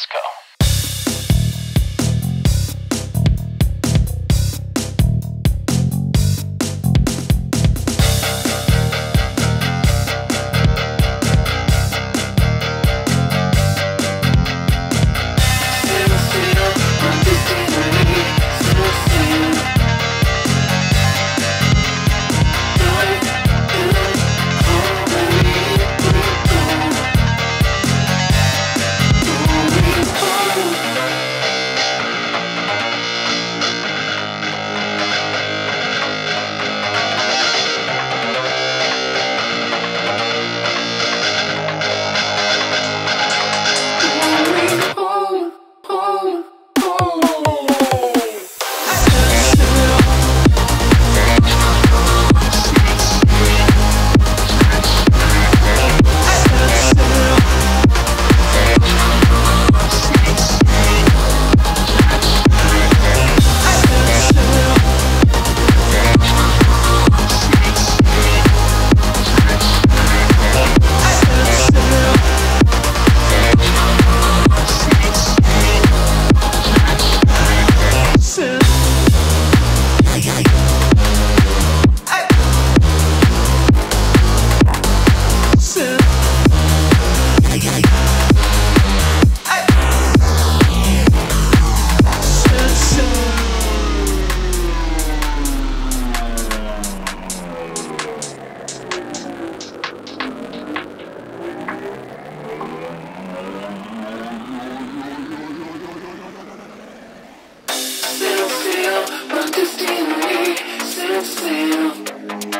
Francisco. Still, still, but this in me, still, still.